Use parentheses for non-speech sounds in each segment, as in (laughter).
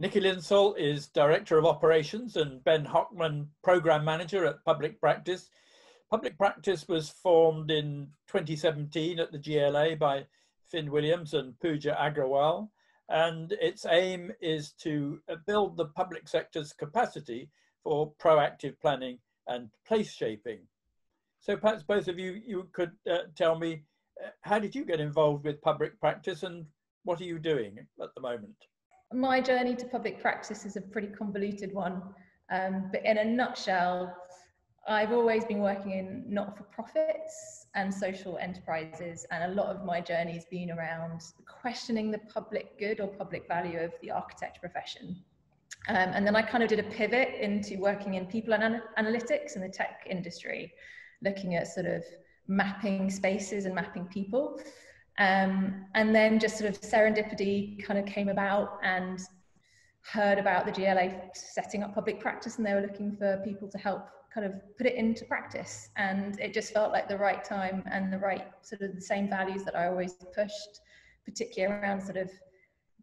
Nikki Linsell is Director of Operations and Ben Hockman, Program Manager at Public Practice. Public Practice was formed in 2017 at the GLA by Finn Williams and Pooja Agrawal, and its aim is to build the public sector's capacity for proactive planning and place shaping. So perhaps both of you, you could uh, tell me, uh, how did you get involved with public practice and what are you doing at the moment? My journey to public practice is a pretty convoluted one, um, but in a nutshell, I've always been working in not-for-profits and social enterprises, and a lot of my journey has been around questioning the public good or public value of the architecture profession. Um, and then I kind of did a pivot into working in people and analytics in the tech industry, looking at sort of mapping spaces and mapping people. Um, and then just sort of serendipity kind of came about and heard about the GLA setting up public practice and they were looking for people to help kind of put it into practice. And it just felt like the right time and the right sort of the same values that I always pushed, particularly around sort of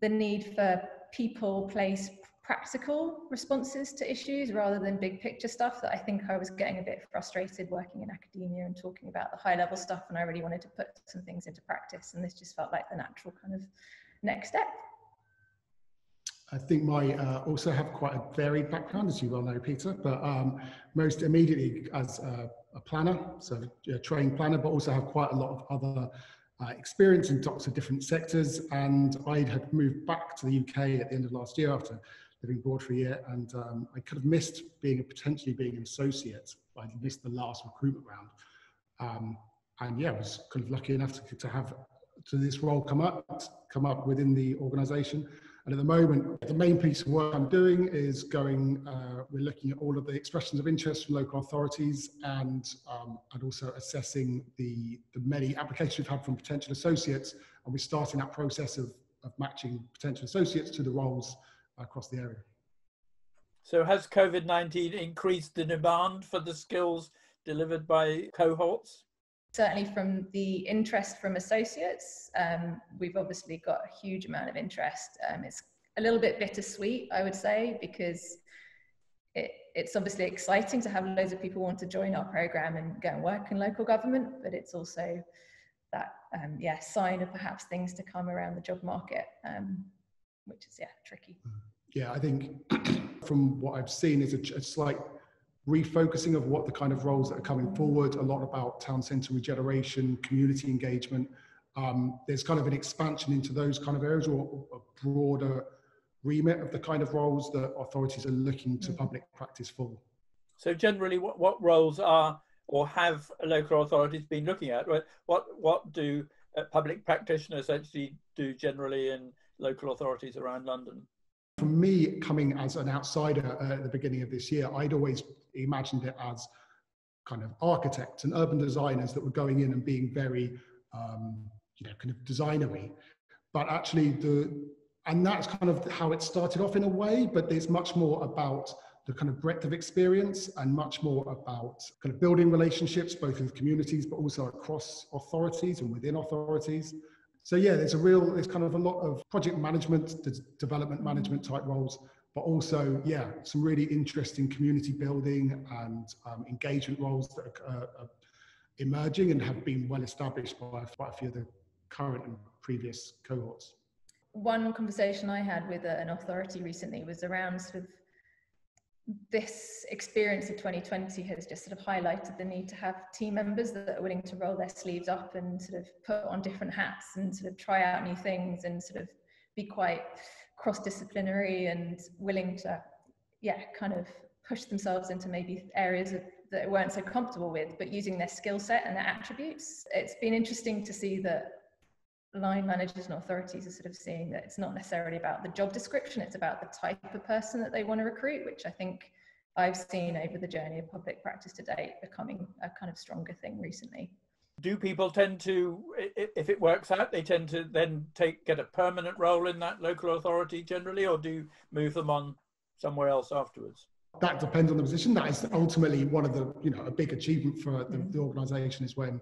the need for people, place, practical responses to issues rather than big picture stuff that I think I was getting a bit frustrated working in academia and talking about the high level stuff and I really wanted to put some things into practice and this just felt like the natural kind of next step. I think my uh, also have quite a varied background, as you well know, Peter, but um, most immediately as a, a planner, so a trained planner, but also have quite a lot of other uh, experience in lots of different sectors. And I had moved back to the UK at the end of last year after living abroad for a year, and um, I kind of missed being a, potentially being an associate. I missed the last recruitment round, um, and yeah, I was kind of lucky enough to, to have to this role come up come up within the organisation. And at the moment, the main piece of work I'm doing is going. Uh, we're looking at all of the expressions of interest from local authorities, and um, and also assessing the the many applications we've had from potential associates, and we're starting that process of of matching potential associates to the roles across the area. So has COVID-19 increased the demand for the skills delivered by cohorts? Certainly from the interest from associates, um, we've obviously got a huge amount of interest. Um, it's a little bit bittersweet, I would say, because it, it's obviously exciting to have loads of people want to join our program and go and work in local government, but it's also that um, yeah sign of perhaps things to come around the job market. Um, which is yeah tricky. Yeah, I think (clears throat) from what I've seen is a, a slight refocusing of what the kind of roles that are coming forward. A lot about town centre regeneration, community engagement. Um, there's kind of an expansion into those kind of areas or a broader remit of the kind of roles that authorities are looking to mm. public practice for. So generally, what, what roles are or have local authorities been looking at? What what do uh, public practitioners actually do generally in local authorities around London? For me, coming as an outsider uh, at the beginning of this year, I'd always imagined it as kind of architects and urban designers that were going in and being very, um, you know, kind of designery. But actually, the and that's kind of how it started off in a way. But it's much more about the kind of breadth of experience and much more about kind of building relationships both with communities but also across authorities and within authorities so yeah, there's a real, there's kind of a lot of project management, development management type roles, but also, yeah, some really interesting community building and um, engagement roles that are, uh, are, emerging and have been well established by quite a few of the current and previous cohorts. One conversation I had with an authority recently was around sort of this experience of 2020 has just sort of highlighted the need to have team members that are willing to roll their sleeves up and sort of put on different hats and sort of try out new things and sort of be quite cross-disciplinary and willing to yeah kind of push themselves into maybe areas of, that they weren't so comfortable with but using their skill set and their attributes. It's been interesting to see that line managers and authorities are sort of seeing that it's not necessarily about the job description, it's about the type of person that they want to recruit, which I think I've seen over the journey of public practice to date becoming a kind of stronger thing recently. Do people tend to, if it works out, they tend to then take get a permanent role in that local authority generally, or do you move them on somewhere else afterwards? That depends on the position. That is ultimately one of the, you know, a big achievement for the, the organisation is when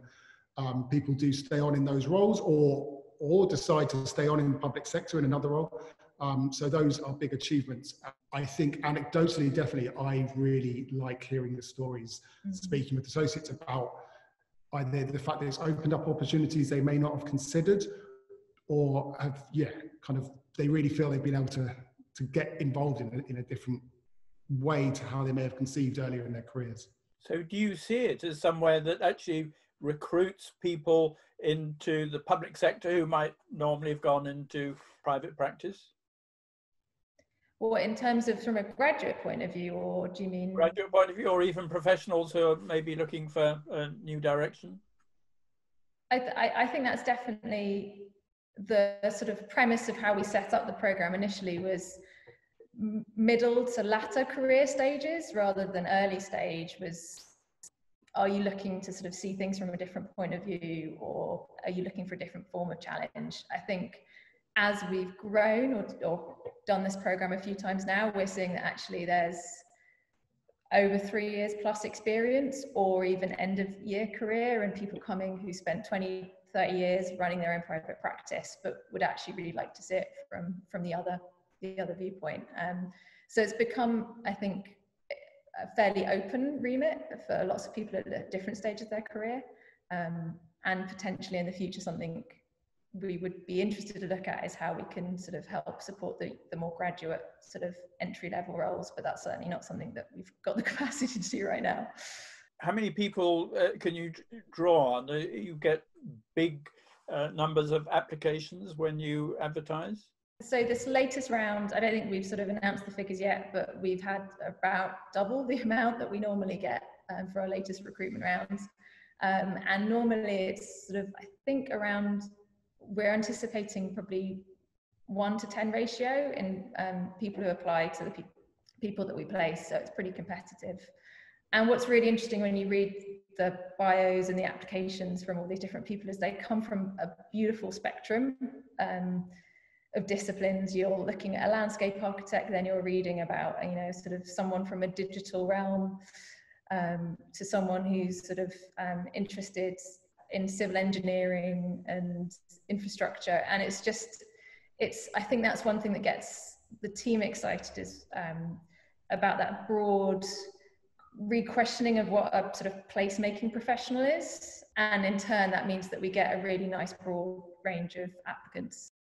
um, people do stay on in those roles or or decide to stay on in the public sector in another role. Um, so those are big achievements. I think anecdotally, definitely, I really like hearing the stories, mm-hmm. speaking with associates about either the fact that it's opened up opportunities they may not have considered, or have yeah, kind of they really feel they've been able to to get involved in a, in a different way to how they may have conceived earlier in their careers. So, do you see it as somewhere that actually recruits people into the public sector who might normally have gone into private practice? Well, in terms of from a graduate point of view, or do you mean graduate point of view, or even professionals who are maybe looking for a new direction? I, th- I think that's definitely the sort of premise of how we set up the program initially was middle to latter career stages rather than early stage was are you looking to sort of see things from a different point of view or are you looking for a different form of challenge i think as we've grown or, or done this program a few times now we're seeing that actually there's over three years plus experience or even end of year career and people coming who spent 20 30 years running their own private practice but would actually really like to see it from from the other the other viewpoint. Um, so it's become, I think, a fairly open remit for lots of people at different stages of their career, um, and potentially in the future something we would be interested to look at is how we can sort of help support the, the more graduate sort of entry level roles, but that's certainly not something that we've (laughs) got the capacity to do right now. How many people uh, can you draw on? You get big uh, numbers of applications when you advertise? So this latest round, I don't think we've sort of announced the figures yet, but we've had about double the (laughs) amount that we normally get um, for our latest recruitment rounds. Um, and normally it's sort of, I think around, we're anticipating probably one to 10 ratio in um, people who apply to the pe people that we place. So it's pretty competitive. And what's really interesting when you read the bios and the applications from all these different people is they come from a beautiful spectrum. Um, of disciplines you're looking at a landscape architect then you're reading about you know sort of someone from a digital realm um, to someone who's sort of um, interested in civil engineering and infrastructure. And it's just it's i think that's one thing that gets the team excited is um, about that broad re-questioning of what a sort of placemaking professional is. And in turn that means that we get a really nice broad range of applicants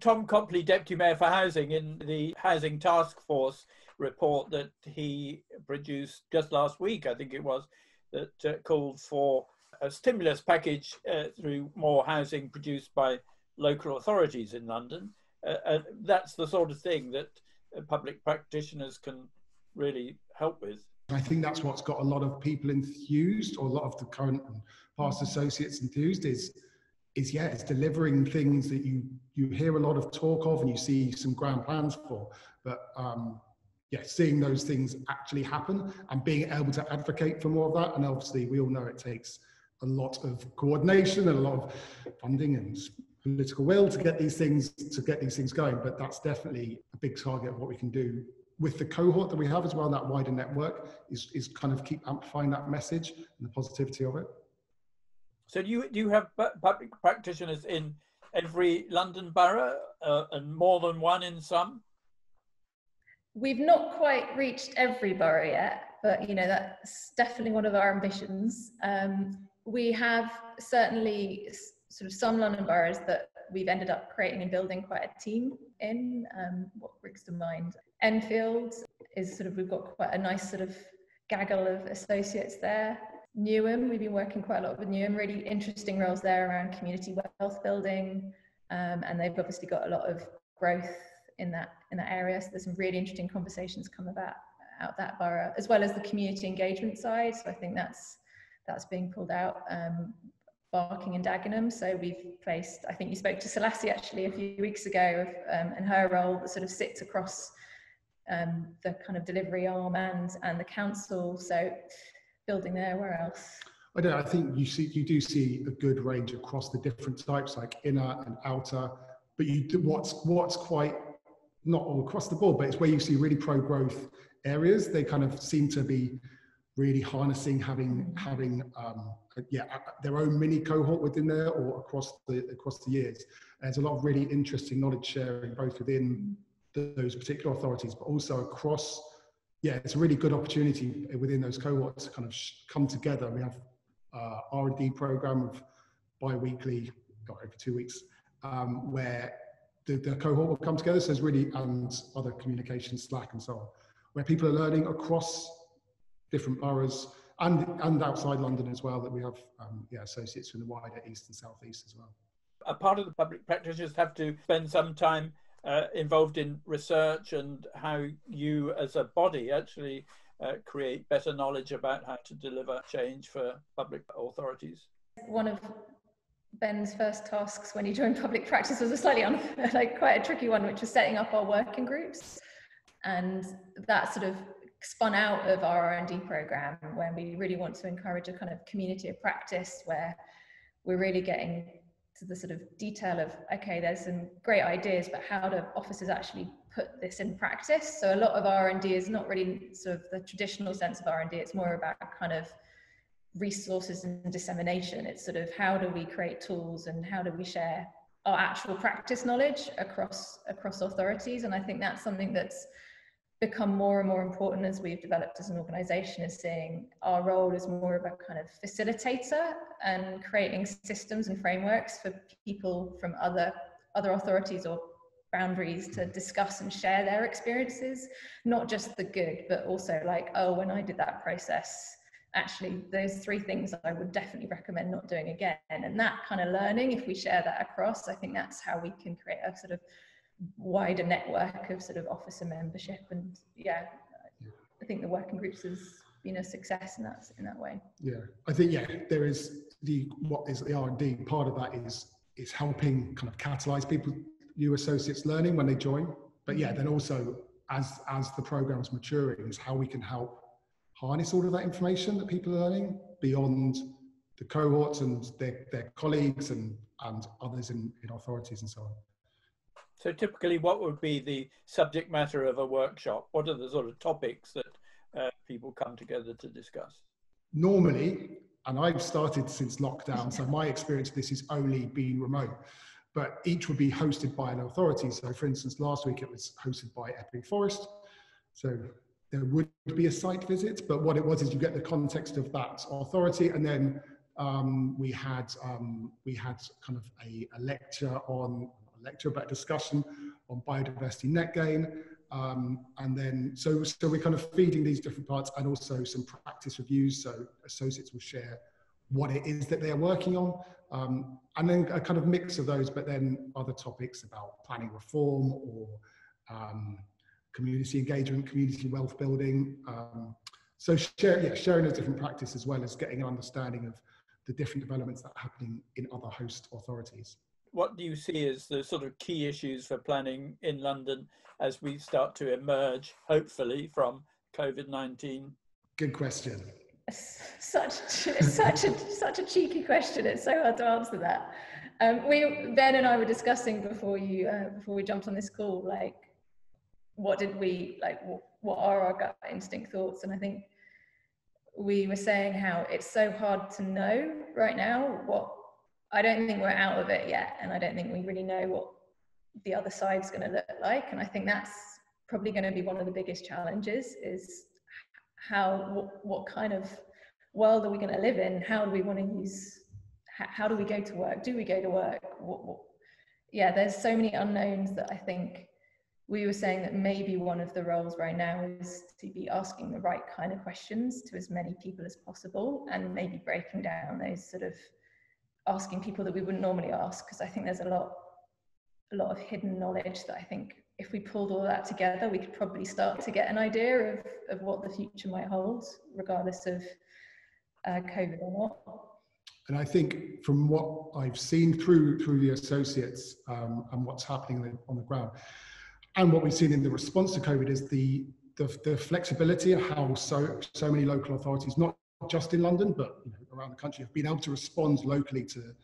Tom Copley, Deputy Mayor for Housing, in the Housing Task Force report that he produced just last week, I think it was, that uh, called for a stimulus package uh, through more housing produced by local authorities in London. Uh, uh that's the sort of thing that uh, public practitioners can really help with. I think that's what's got a lot of people enthused, or a lot of the current and past associates enthused, is is yeah, it's delivering things that you you hear a lot of talk of and you see some grand plans for, but um, yeah, seeing those things actually happen and being able to advocate for more of that. And obviously, we all know it takes a lot of coordination and a lot of funding and political will to get these things to get these things going. But that's definitely a big target of what we can do with the cohort that we have as well. That wider network is is kind of keep amplifying that message and the positivity of it. So do you do you have public practitioners in every London borough uh, and more than one in some? We've not quite reached every borough yet, but you know that's definitely one of our ambitions. Um, we have certainly sort of some London boroughs that we've ended up creating and building quite a team in. Um, what brings to mind? Enfield is sort of we've got quite a nice sort of gaggle of associates there. Newham, we've been working quite a lot with Newham, really interesting roles there around community wealth building. Um, and they've obviously got a lot of growth in that in that area. So there's some really interesting conversations come about out that borough, as well as the community engagement side. So I think that's that's being pulled out. Um, Barking and Dagenham. So we've placed, I think you spoke to Selassie actually a few weeks ago um, and her role that sort of sits across um, the kind of delivery arm and, and the council. So building there? Where else? I don't. I think you see you do see a good range across the different types, like inner and outer. But you do, what's what's quite not all across the board, but it's where you see really pro growth areas. They kind of seem to be really harnessing having having um, yeah their own mini cohort within there or across the across the years. And there's a lot of really interesting knowledge sharing both within those particular authorities, but also across. Yeah, it's a really good opportunity within those cohorts to kind of come together. We have uh, R&D program of bi-weekly, got over two weeks, um, where the, the, cohort will come together. So there's really, and other communication, Slack and so on, where people are learning across different boroughs and, and outside London as well, that we have um, yeah, associates from the wider East and South East as well. A part of the public practitioners have to spend some time uh, involved in research and how you as a body actually uh, create better knowledge about how to deliver change for public authorities. One of Ben's first tasks when he joined public practice was a slightly un- (laughs) like quite a tricky one, which was setting up our working groups, and that sort of spun out of our R&D program when we really want to encourage a kind of community of practice where we're really getting to the sort of detail of okay there's some great ideas but how do officers actually put this in practice? So a lot of r&d is not really sort of the traditional sense of r&d it's more about kind of resources and dissemination. It's sort of how do we create tools and how do we share our actual practice knowledge across across authorities? And i think that's something that's become more and more important as we've developed as an organization is seeing our role as more of a kind of facilitator and creating systems and frameworks for people from other other authorities or boundaries to discuss and share their experiences not just the good but also like oh when i did that process actually those three things i would definitely recommend not doing again. And that kind of learning if we share that across i think that's how we can create a sort of wider network of sort of officer membership and yeah, yeah. I think the working groups has been a success in that in that way. Yeah, I think yeah, there is the what is the R and D part of that is is helping kind of catalyze people, new associates learning when they join. But yeah, then also as as the program's maturing is how we can help harness all of that information that people are learning beyond the cohorts and their, their colleagues and, and others in, in authorities and so on. So typically, what would be the subject matter of a workshop? What are the sort of topics that uh, people come together to discuss? Normally, and I've started since lockdown, so my experience of this has only been remote, but each would be hosted by an authority. So for instance, last week it was hosted by Epping Forest. So there would be a site visit, but what it was is you get the context of that authority and then um, we had um, we had kind of a, a lecture on lecture about discussion on biodiversity net gain. Um, and then, so, so we're kind of feeding these different parts and also some practice reviews. So associates will share what it is that they're working on. Um, and then a kind of mix of those, but then other topics about planning reform or um, community engagement, community wealth building. Um, so share, yeah, sharing a different practice as well as getting an understanding of the different developments that are happening in other host authorities what do you see as the sort of key issues for planning in London as we start to emerge, hopefully, from COVID nineteen? Good question. (laughs) Such such a such a cheeky question. It's so hard to answer that. Um, we Ben and I were discussing before you uh, before we jumped on this call, like what did we like? What, what are our gut instinct thoughts? And I think we were saying how it's so hard to know right now what I don't think we're out of it yet, and I don't think we really know what the other side's going to look like. And I think that's probably going to be one of the biggest challenges: is how what, what kind of world are we going to live in? How do we want to use? How do we go to work? Do we go to work? What, what, yeah, there's so many unknowns that I think we were saying that maybe one of the roles right now is to be asking the right kind of questions to as many people as possible and maybe breaking down those sort of asking people that we wouldn't normally ask because I think there's a lot a lot of hidden knowledge that I think if we pulled all that together, we could probably start to get an idea of, of what the future might hold, regardless of uh, COVID or not. And I think from what I've seen through through the associates um, and what's happening on the ground, and what we've seen in the response to COVID is the the, the flexibility of how so so many local authorities, not just in London, but you know, around the country have been able to respond locally to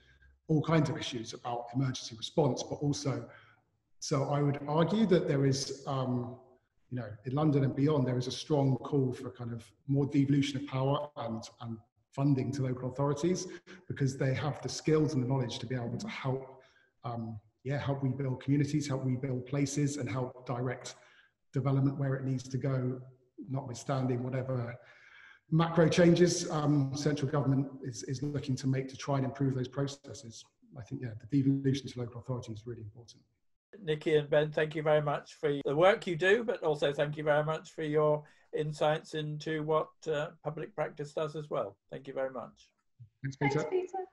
all kinds of issues about emergency response, but also, so I would argue that there is, um, you know, in London and beyond, there is a strong call for kind of more devolution of power and, and funding to local authorities because they have the skills and the knowledge to be able to help um, yeah, help rebuild communities, help rebuild places, and help direct development where it needs to go, notwithstanding whatever macro changes um, central government is, is looking to make to try and improve those processes. I think, yeah, the devolution to local authority is really important. Nikki and Ben, thank you very much for the work you do, but also thank you very much for your insights into what uh, public practice does as well. Thank you very much. Thanks, Peter. Thanks, Peter.